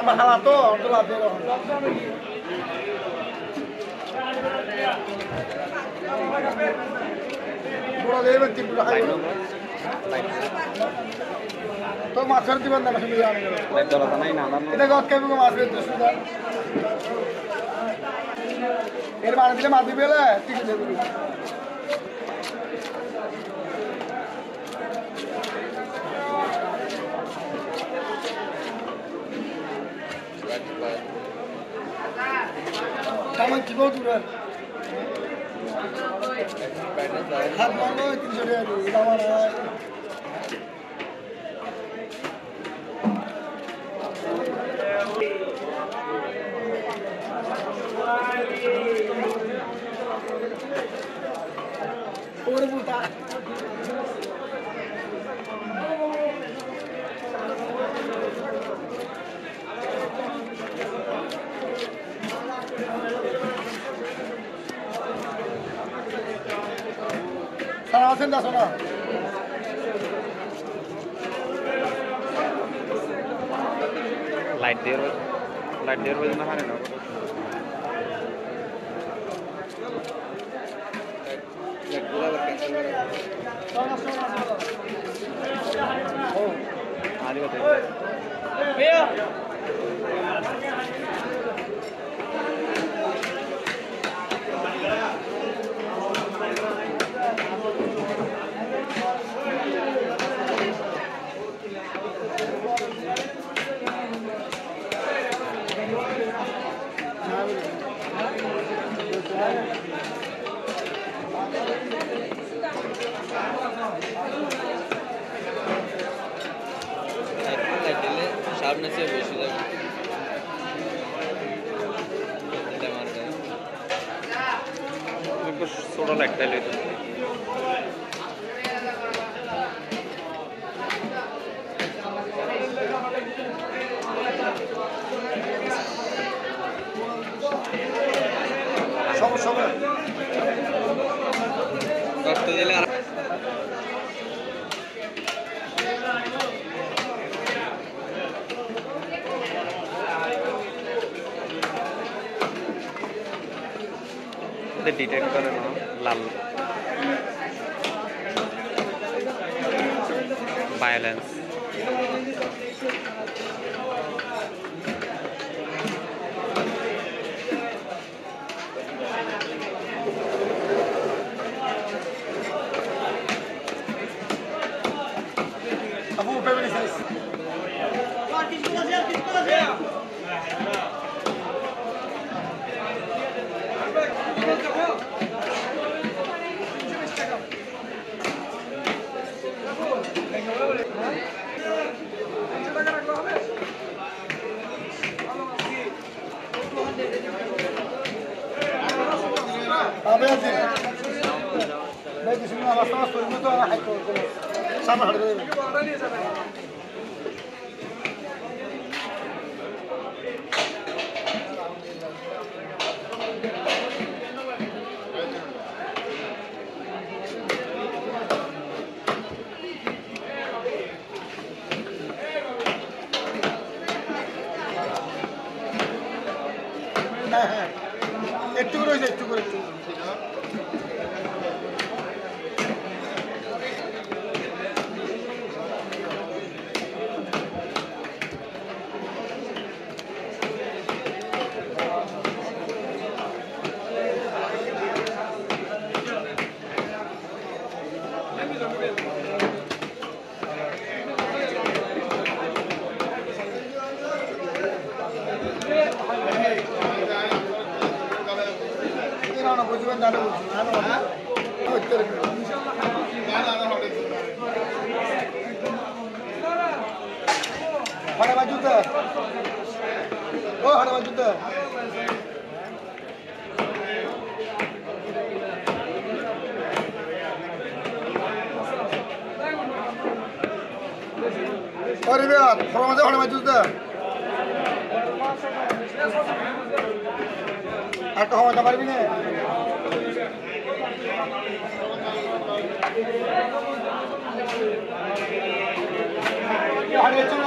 আমার হালা তো অত লাভ তো মাছের দিবেন না এটা গত কেমন মাছ এর মানে দিলে মাছ দিবে ঠিক gol Duran. Rabola aquele jogador, da o Ouro mudar. আছেন না শোনা লাইট দিয়ে লাইট দিয়ে রোজ না হারে না। আদি সামনে চেয়ে বেশি যাবে ছোট হবে রক্ত দিলে আর ডিটেক্ট করে না লাল। ভায়োলেন্স আবু ফ্যামিলি সাইজ আবে بادي بادي شنو؟ رصاص ورمته راح يكون. صباح الخير. 이쪽으로 이제 이쪽으로 이쪽으로 하나만 주다. 어, 하나만 주다. 어리면, 호랑이 하나만 주다. আর কমাতে পারবি না? হারিয়েছিল